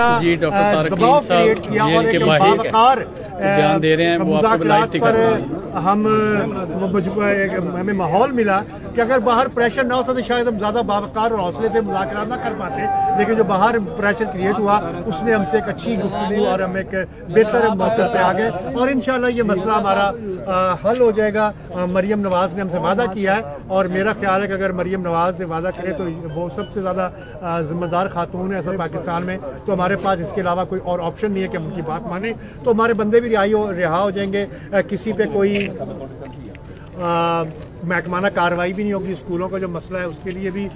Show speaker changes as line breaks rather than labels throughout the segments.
जी doctor Tarak साहब jail के बाहर बयान दे रहे हैं वो आपको लाइव दिखा रहे हैं।
हम हमें माहौल मिला कि अगर बाहर प्रेशर ना होता तो शायद हम ज़्यादा बावकार और हौसले से मुजाकर ना कर पाते। लेकिन जो बाहर प्रेशर क्रिएट हुआ, उसने हमसे एक अच्छी गुफ्तगू और हम एक बेहतर मौके पर आ गए। और इंशाल्लाह ये मसला हमारा हल हो जाएगा। मरीम नवाज़ ने हमसे वादा किया है। और मेरा ख्याल है कि अगर मरीम नवाज़ से वादा करे तो वो सबसे ज़्यादा जिम्मेदार खातून है असल पाकिस्तान में। तो हमारे पास इसके अलावा कोई और ऑप्शन नहीं है कि हम उनकी बात माने। तो हमारे बंदे भी रिहाई हो रिहा हो जाएँगे। किसी पे कोई महकमाना कार्रवाई भी नहीं होगी स्कूलों का, जो मसला है उसके लिए भी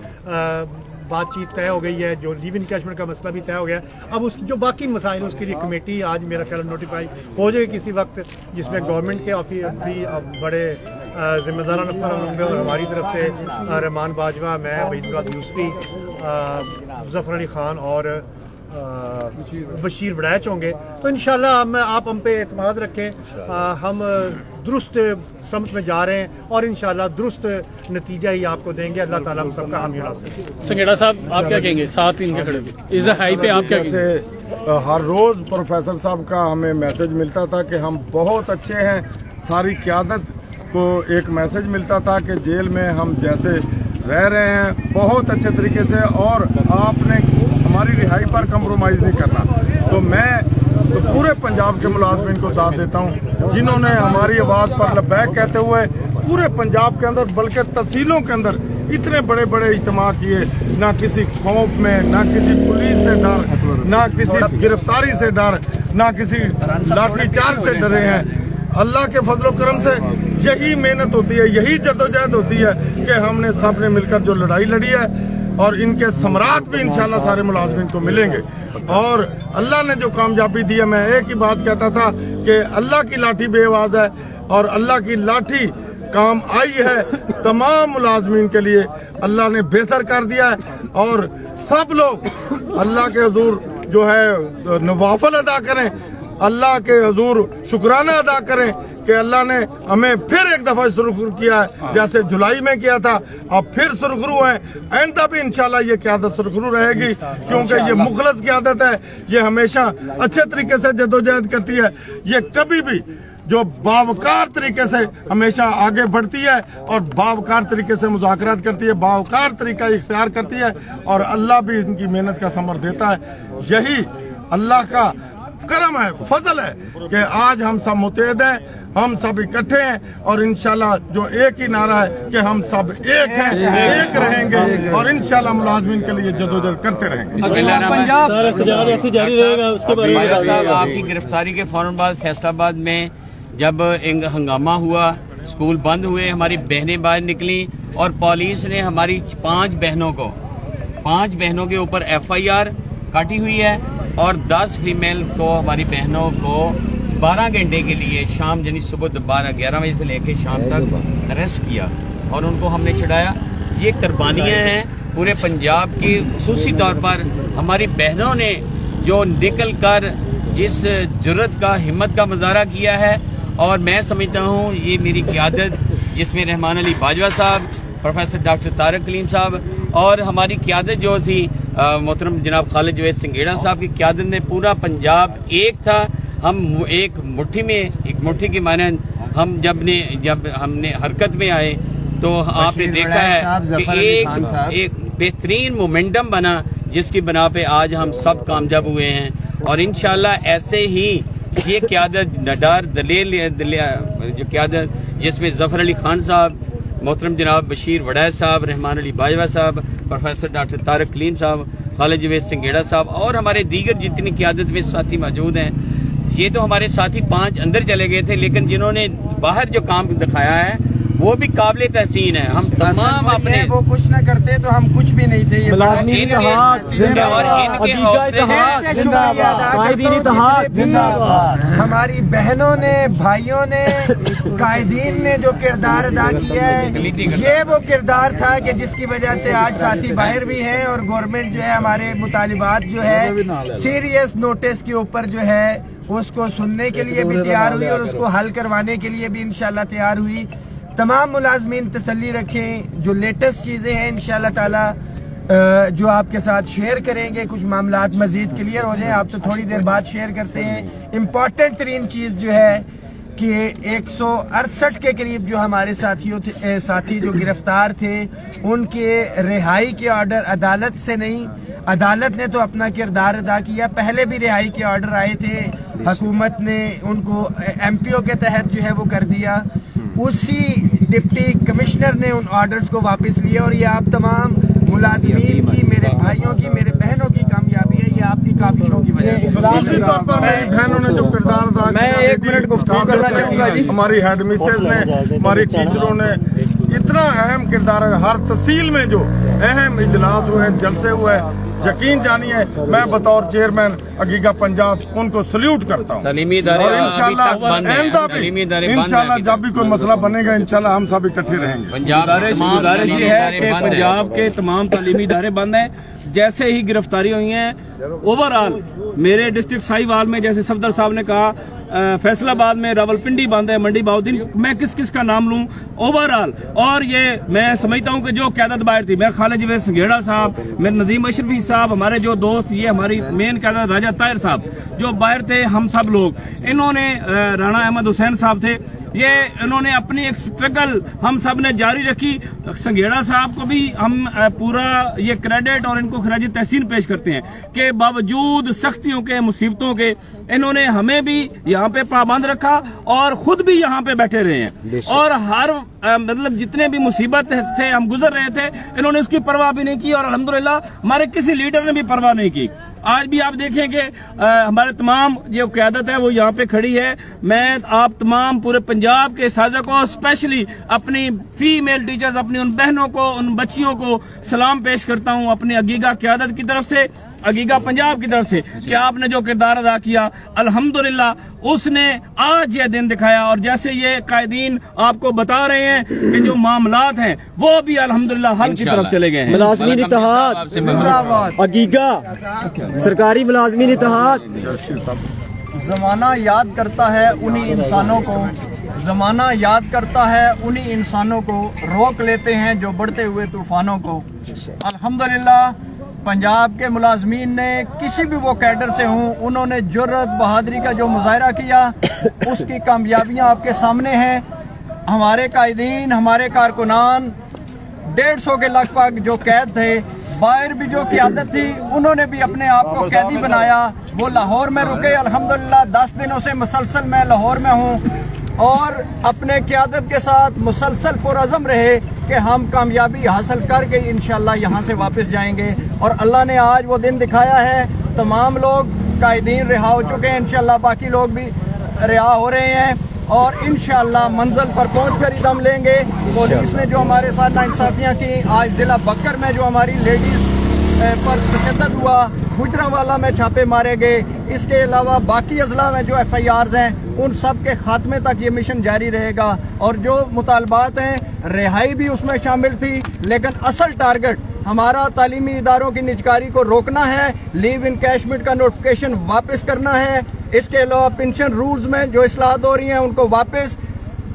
बातचीत तय हो गई है, जो लीव इनकैशमेंट का मसला भी तय हो गया है। अब उसकी जो बाकी मसाइल उसके लिए कमेटी आज मेरा ख्याल नोटिफाई हो जाएगी किसी वक्त, जिसमें गवर्नमेंट के ऑफ़िस भी बड़े जिम्मेदार अफसर होंगे और हमारी तरफ़ से रहमान बाजवा, मैं वहीदुल्ला यूसफी अली खान और बशीर वड़ैच होंगे। तो इन हम आप हम पे एतमाद रखें। अ, हम दुरुस्त समत में जा रहे हैं और इन दुरुस्त नतीजा ही आपको देंगे। अल्लाह ताला हम सबका हामी
संगेड़ा साहब आप क्या कहेंगे? साथ इनके खड़े इस हाई पे आप क्या कहेंगे?
हर रोज प्रोफेसर साहब का हमें मैसेज मिलता था कि हम बहुत अच्छे हैं सारी क्यादत को एक मैसेज मिलता था कि जेल में हम जैसे रह रहे हैं बहुत अच्छे तरीके से और आपने हमारी रिहाई पर कंप्रोमाइज़ नहीं करना। तो मैं तो पूरे पंजाब के मुलाजमिन को दाद देता हूँ, जिन्होंने हमारी आवाज़ पर लबैक कहते हुए पूरे पंजाब के अंदर, बल्कि तहसीलों के अंदर इतने बड़े बड़े इज्तम किए। ना किसी खौफ में, ना किसी पुलिस से डर, ना किसी गिरफ्तारी से डर, ना किसी लाठीचार्ज से डरे हैं। अल्लाह के फजलो करम से यही मेहनत होती है, यही जदोजहद होती है कि हमने सबने मिलकर जो लड़ाई लड़ी है और इनके सम्राट भी इंशाल्लाह सारे मुलाजमिन को मिलेंगे। और अल्लाह ने जो कामयाबी दी है, मैं एक ही बात कहता था कि अल्लाह की लाठी बेआवाज है और अल्लाह की लाठी काम आई है तमाम मुलाजमीन के लिए। अल्लाह ने बेहतर कर दिया है और सब लोग अल्लाह के हजूर जो है, नवाफल अदा करें, अल्लाह के हजूर शुक्राना अदा करें कि अल्लाह ने हमें फिर एक दफ़ा सुरखरू किया है जैसे जुलाई में किया था अब फिर सुरखरू है। आइंदा भी इंशाल्लाह ये क्यादत सुरखरू रहेगी क्योंकि ये मुखलस क्यादत है ये हमेशा अच्छे तरीके से जदोजहद करती है। ये कभी भी जो बावकार तरीके से हमेशा आगे बढ़ती है और बावकार तरीके से मुजाकरात करती है बावकार तरीका इख्तियार करती है और अल्लाह भी इनकी मेहनत का समर देता है। यही अल्लाह का करम है फजल है कि आज हम सब मुतहद हैं हम सब इकट्ठे हैं और इंशाल्लाह जो एक ही नारा है कि हम सब एक हैं एक रहेंगे और इंशाल्लाह मुलाजमीन के लिए जदोजहद करते रहेंगे।
जारी रहेगा उसके बारे में
आपकी गिरफ्तारी के फ़ौरन बाद फैसलाबाद में जब हंगामा हुआ स्कूल बंद हुए हमारी बहनें बाहर निकली और पुलिस ने हमारी पाँच बहनों को पाँच बहनों के ऊपर एफआईआर काटी हुई है। और दस फीमेल को हमारी बहनों को बारह घंटे के लिए शाम यानी सुबह बारह ग्यारह बजे से लेकर शाम तक रेस्ट किया और उनको हमने छुड़ाया ये कुर्बानियाँ हैं पूरे पंजाब की खसूसी तौर पर हमारी बहनों ने जो निकल कर जिस ज़रूरत का हिम्मत का मुजाहरा किया है और मैं समझता हूँ ये मेरी क्यादत जिसमें रहमान अली बाजवा साहब प्रोफेसर डॉक्टर तारक कलीम साहब और हमारी क्यादत जो थी मोहतरम जनाब खालिद जवेद सिंगेड़ा साहब की क्यादत में पूरा पंजाब एक था हम एक मुट्ठी में एक मुट्ठी के माने हम जब ने जब हमने हरकत में आए तो आपने देखा है कि एक एक बेहतरीन मोमेंटम बना जिसकी बना पे आज हम सब कामयाब हुए हैं। और इंशाल्लाह ऐसे ही ये क्यादत नडार दलेल दले- जो क्यादत जिसमें ज़फ़र अली खान साहब मोहतरम जनाब बशीर वडैद साहब, रहमान अली बाजवा साहब, प्रोफेसर डॉक्टर तारक कलीम साहब, खालिद जवेद सिंगेड़ा साहब और हमारे दीगर जितनी क्यादत में साथी मौजूद हैं, ये तो हमारे साथी पाँच अंदर चले गए थे, लेकिन जिन्होंने बाहर जो काम दिखाया है वो भी काबिल तहसीन है। हम तमाम अपने
वो कुछ न करते तो हम कुछ भी नहीं थे। हमारी बहनों ने भाइयों ने कायदीन ने जो किरदार अदा किया है ये वो किरदार था कि जिसकी वजह से आज साथी बाहर भी हैं और गवर्नमेंट जो है हमारे मुतालिबात जो है सीरियस नोटिस के ऊपर जो है उसको सुनने के लिए भी तैयार हुई और उसको हल करवाने के लिए भी इंशाल्लाह तैयार हुई। तमाम मुलाजमीन तसली रखें जो लेटेस्ट चीज़ें हैं इन ताला जो आपके साथ शेयर करेंगे कुछ मामला मजीद क्लियर हो जाए। आपसे थोड़ी देर बाद शेयर करते हैं। इम्पोर्टेंट तरीन चीज़ जो है कि एक सौ अड़सठ के करीब जो हमारे साथियों थे साथी जो गिरफ़्तार थे उनके रिहाई के ऑर्डर अदालत से नहीं अदालत ने तो अपना किरदार अदा किया। पहले भी रिहाई के ऑर्डर आए थे। हुकूमत ने उनको एमपीओ के तहत जो है वो कर दिया। उसी डिप्टी कमिश्नर ने उन ऑर्डर्स को वापस लिया और ये आप तमाम मुलाजमीन की मेरे भाइयों की मेरे बहनों की कामयाबी है ये आपकी काबिशों की वजह से।
तौर पर मेरी बहनों ने जो किरदार अदा
मैं
किया,
एक मिनट गुफ्तगू करना चाहूँगा
हमारी हेड मिसेज ने हमारी टीचरों ने इतना अहम किरदार है हर तहसील में जो अहम इजलास हुए जलसे हुए यकीन जानिए मैं बतौर चेयरमैन अगीगा पंजाब उनको सल्यूट करता हूँ। इंशाल्लाह जब भी कोई मसला बनेगा इंशाल्लाह हम सब इकट्ठे रहेंगे।
पंजाब
गुजारिश ये है कि पंजाब के तमाम तालीमी इदारे बंद हैं। जैसे ही गिरफ्तारी हुई है ओवरऑल मेरे डिस्ट्रिक्ट साहिवाल में जैसे सफदर साहब ने कहा फैसलाबाद में रावलपिंडी बंद है मंडी बाउद्दीन मैं किस किस का नाम लूँ? ओवरऑल और ये मैं समझता हूँ कि जो क्यादत बाहर थी, मैं खालिद जवेद संघेड़ा साहब मेरे नदीम अशरफी साहब, हमारे जो दोस्त, ये हमारी मेन क्यादत राजा ताहिर साहब, जो बाहर थे हम सब लोग। इन्होंने राणा अहमद हुसैन साहब थे। ये इन्होंने अपनी एक स्ट्रगल हम सबने जारी रखी। संघेड़ा साहब को भी हम पूरा ये क्रेडिट और इनको खराज तहसीन पेश करते हैं कि बावजूद सख्तियों के, मुसीबतों के, इन्होंने हमें भी यहाँ पे पाबंद रखा और खुद भी यहाँ पे बैठे रहे हैं। और हर मतलब जितने भी मुसीबत से हम गुजर रहे थे इन्होंने उसकी परवाह भी नहीं की और अल्हम्दुलिल्लाह हमारे किसी लीडर ने भी परवाह नहीं की। आज भी आप देखें कि हमारे तमाम जो क्यादत है वो यहाँ पे खड़ी है। मैं आप तमाम पूरे पंजाब के साजा को स्पेशली अपनी फीमेल टीचर्स अपनी उन बहनों को उन बच्चियों को सलाम पेश करता हूँ अपनी अगीगा क्यादत की तरफ़ से। अगीगा पंजाब की तरफ़ से कि आपने जो किरदार अदा किया अल्हम्दुलिल्लाह उसने आज ये दिन दिखाया और जैसे ये कायदीन आपको बता रहे हैं कि जो मामलात हैं वो भी अल्हम्दुलिल्लाह हल की तरफ़ चले गए हैं।
मुलाजमीन इतिहाद अगीगा सरकारी मुलाजमीन इतिहाद
जमाना याद करता है उन्हीं इंसानों को। जमाना याद करता है उन्हीं इंसानों को। रोक लेते हैं जो बढ़ते हुए तूफानों को। अल्हम्दुलिल्लाह पंजाब के मुलाजमीन ने किसी भी वो कैडर से हूँ उन्होंने जुर्रत बहादरी का जो मुजाहरा किया उसकी कामयाबियाँ आपके सामने हैं। हमारे कायदीन हमारे कारकुनान डेढ़ सौ के लगभग जो कैद थे बाहर भी जो क्यादत थी उन्होंने भी अपने आप को कैदी बनाया। वो लाहौर में रुके अल्हम्दुलिल्लाह दस दिनों से मुसलसल मैं लाहौर में हूँ। और अपने क्यादत के साथ मुसलसल पुरज़म रहे कि हम कामयाबी हासिल करके इन यहाँ से वापस जाएँगे। और अल्लाह ने आज वो दिन दिखाया है, तमाम लोग कायदीन रिहा हो चुके हैं, इंशाल्लाह बाकी लोग भी रिहा हो रहे हैं। और इंशाल्लाह मंजिल पर पहुँच कर ही दम लेंगे। पुलिस ने जो हमारे साथ नाइंसाफियाँ की, आज जिला बकर में जो हमारी लेडीज़ पर तशद हुआ गुजरावाला में छापे मारे गए। इसके अलावा बाकी अजला में जो एफ़ आई आर हैं, उन सब के खात्मे तक ये मिशन जारी रहेगा। और जो मुतालबात हैं, रिहाई भी उसमें शामिल थी। लेकिन असल टारगेट हमारा तालीमी इदारों की निजकारी को रोकना है। लीव इन कैशमेंट का नोटिफिकेशन वापस करना है। इसके अलावा पेंशन रूल्स में जो असलाहत हो रही हैं, उनको वापस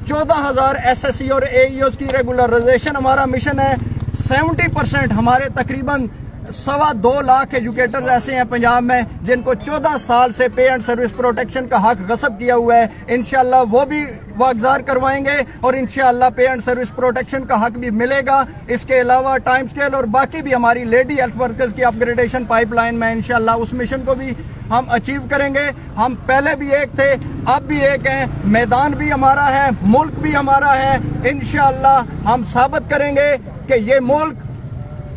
चौदह हज़ार एस एस सी और ए की रेगुलराइजेशन हमारा मिशन है। सेवेंटी परसेंट हमारे तकरीबन सवा दो लाख एजुकेटर्स ऐसे हैं पंजाब में, जिनको 14 साल से पे एंड सर्विस प्रोटेक्शन का हक गसब किया हुआ है। इनशाला वो भी वागजार करवाएँगे और इनशाला पे एंड सर्विस प्रोटेक्शन का हक भी मिलेगा। इसके अलावा टाइम स्केल और बाकी भी हमारी लेडी हेल्थ वर्कर्स की अपग्रेडेशन पाइपलाइन में इनशाला उस मिशन को भी हम अचीव करेंगे। हम पहले भी एक थे, अब भी एक हैं। मैदान भी हमारा है, मुल्क भी हमारा है। इनशाला हम साबित करेंगे कि ये मुल्क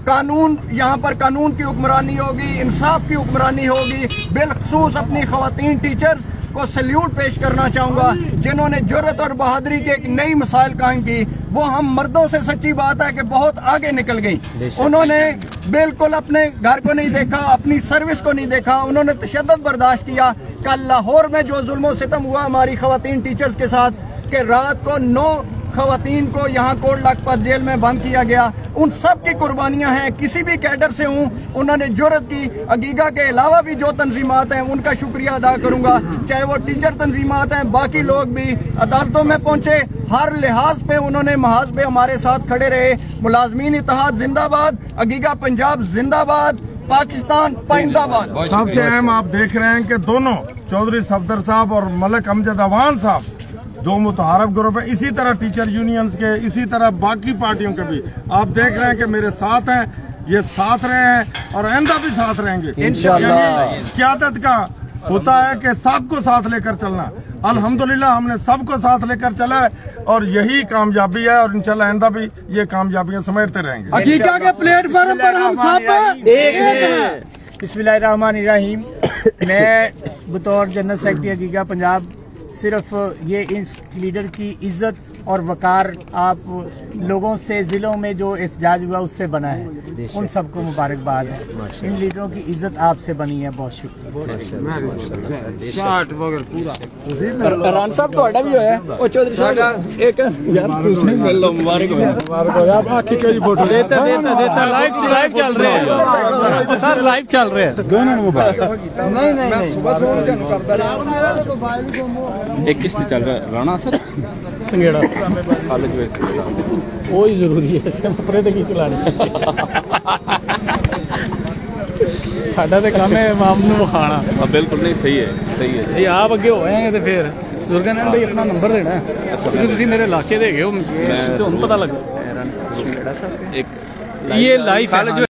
कानून यहाँ पर कानून की हुक्मरानी होगी इंसाफ की हुक्मरानी होगी। बिलखसूस अपनी खातन टीचर्स को सल्यूट पेश करना चाहूँगा जिन्होंने ज़रूरत और बहादुरी की एक नई मिसाइल कायम की। वो हम मर्दों से सच्ची बात है कि बहुत आगे निकल गई। उन्होंने बिल्कुल अपने घर को नहीं देखा अपनी सर्विस को नहीं देखा उन्होंने तशद बर्दाश्त किया कल लाहौर में जो जुल्म सितम हुआ हमारी खातन टीचर्स के साथ कि रात को नौ खवतान को यहाँ कोट लखपत जेल में बंद किया गया। उन सब की कुर्बानियाँ हैं। किसी भी कैडर से हूँ उन्होंने ज़रूरत की। अगीगा के अलावा भी जो तंजीमत हैं उनका शुक्रिया अदा करूँगा। चाहे वो टीचर तंजीमत हैं बाकी लोग भी अदालतों में पहुँचे। हर लिहाज पे उन्होंने महाज पे हमारे साथ खड़े रहे। मुलाजमीन इतिहाद जिंदाबाद अगीगा पंजाब जिंदाबाद पाकिस्तान पाइंदाबाद।
सबसे अहम आप देख रहे हैं कि दोनों चौधरी सफदर साहब और मलक अमजद अवान साहब जो मुतहारफ ग्रुप है। इसी तरह टीचर यूनियंस के इसी तरह बाकी पार्टियों के भी। आप देख रहे हैं कि मेरे साथ हैं ये साथ रहे हैं और आइंदा भी साथ रहेंगे। यही क्यादत का होता है कि सबको साथ लेकर चलना। अल्हम्दुलिल्लाह हमने सबको साथ लेकर चला है और यही कामयाबी है और इंशाल्लाह आइंदा भी ये कामयाबियाँ समेटते रहेंगे।
हकीका के प्लेटफॉर्म पर हम सब
एक हैं।
बिस्मिल्लाहिर्रहमानिर्रहीम मैं बतौर जनरल सेक्रेटरी हकीका पंजाब सिर्फ़ ये इस लीडर की इज़्ज़त और वकार आप लोगों से जिलों में जो एहतजाज हुआ उससे बना है। उन सबको मुबारकबाद है। इन लीडरों की इज़्ज़त आपसे बनी है। बहुत शुक्रिया।
रान
एक किस्त चल रहा है राणा सर संगेड़ा कॉलेज में वो ही ज़रूरी है इसके कपड़े तो की चलाने ਸਾਡਾ ਤੇ ਕੰਮ ਹੈ ਮਾਮ ਨੂੰ ਵਿਖਾਣਾ ਆ ਬਿਲਕੁਲ ਨਹੀਂ ਸਹੀ ਹੈ ਸਹੀ ਹੈ ਜੀ ਆਪ ਅੱਗੇ ਹੋਏਗੇ ਤੇ ਫਿਰ ਦੁਰਗਾ ਨੇ ਭਾਈ ਆਪਣਾ ਨੰਬਰ ਦੇਣਾ ਅੱਛਾ ਤੁਸੀਂ ਮੇਰੇ ਇਲਾਕੇ ਦੇ ਹੈਗੇ ਹੋ ਤੁਹਾਨੂੰ ਪਤਾ ਲੱਗ ਰਿਹਾ ਸਰ ਇੱਕ ਇਹ ਲਾਈਫ ਹੈ